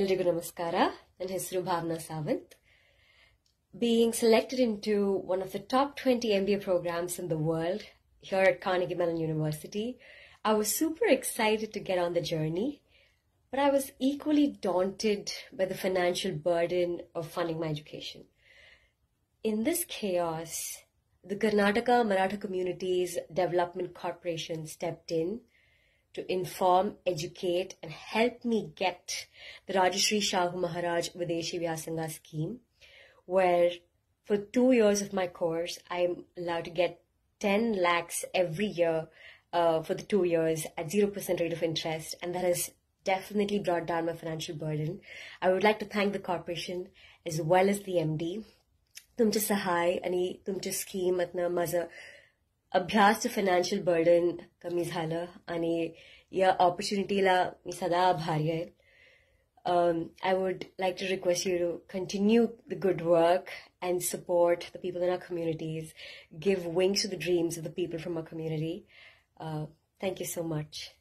ಎಲ್ರಿಗೂ ನಮಸ್ಕಾರ ನನ್ನ ಹೆಸರು Bhavana Sawant being selected into one of the top 20 MBA programs in the world here at Carnegie Mellon University, I was super excited to get on the journey, but I was equally daunted by the financial burden of funding my education. In this chaos, the Karnataka Maratha Communities Development Corporation stepped in to inform, educate, and help me get the Rajashri Shahu Maharaj Videshi Vyasanga scheme, where for two years of my course, I'm allowed to get 10 lakhs every year uh, for the two years at 0% rate of interest, and that has definitely brought down my financial burden. I would like to thank the corporation as well as the MD. तुमचे सहाय आणि तुमचे scheme मधनं माझं अभ्यास financial burden कमी झालं आणि या ऑपॉर्च्युनिटीला मी सदा आभारी आहे um, I would like to request you to continue the good work and support the people in our communities, give wings to the dreams of the people from our community. Uh, thank you so much.